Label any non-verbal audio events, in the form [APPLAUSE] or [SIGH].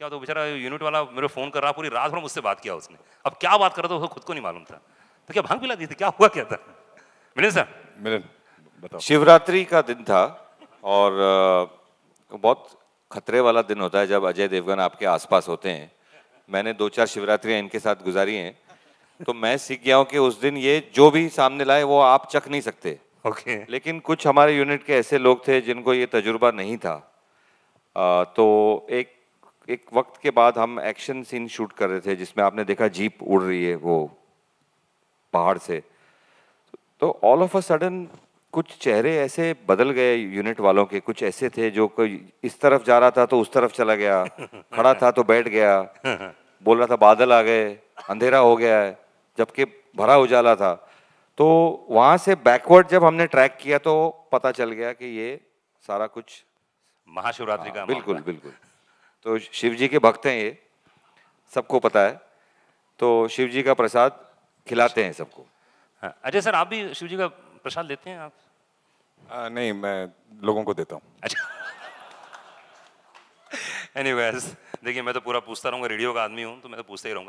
का तो बेचारा यूनिट वाला मेरे फ़ोन कर रहा पूरी रात भर मुझसे बात किया उसने। अब क्या बात कर रहा था उसको खुद को नहीं मालूम था। तो क्या भाँग पिला दी थी? क्या हुआ क्या था? मिलिंद सर। मिलन बताओ। शिवरात्रि का दिन था और बहुत खतरे वाला दिन होता है जब अजय देवगन आपके आसपास होते हैं। मैंने दो चार शिवरात्रियाँ इनके साथ गुजारी हैं। तो मैं सीख गया हूँ कि उस दिन ये जो भी सामने लाए वो आप चख नहीं सकते। Okay okay. लेकिन कुछ हमारे यूनिट के ऐसे लोग थे जिनको ये तजुर्बा नहीं था। अ, तो एक एक वक्त के बाद हम एक्शन सीन शूट कर रहे थे जिसमें आपने देखा जीप उड़ रही है वो पहाड़ से। तो ऑल ऑफ़ अ सडन कुछ चेहरे ऐसे बदल गए यूनिट वालों के कुछ ऐसे थे जो कोई इस तरफ़ जा रहा था तो उस तरफ़ चला गया खड़ा था तो बैठ गया बोल रहा था बादल आ गए अंधेरा हो गया है जबकि भरा उजाला था। तो वहाँ से बैकवर्ड जब हमने ट्रैक किया तो पता चल गया कि ये सारा कुछ महाशिवरात्रि का हाँ, बिल्कुल बिल्कुल। तो शिव जी के भक्त हैं ये सबको पता है। तो शिव जी का प्रसाद खिलाते हैं सबको। अच्छा अजय सर आप भी शिव जी का प्रसाद लेते हैं आप? आ, नहीं मैं लोगों को देता हूँ। अच्छा। [LAUGHS] एनीवेज देखिए मैं तो पूरा पूछता रहूँगा रेडियो का आदमी हूँ तो मैं तो पूछता ही रहूँगा।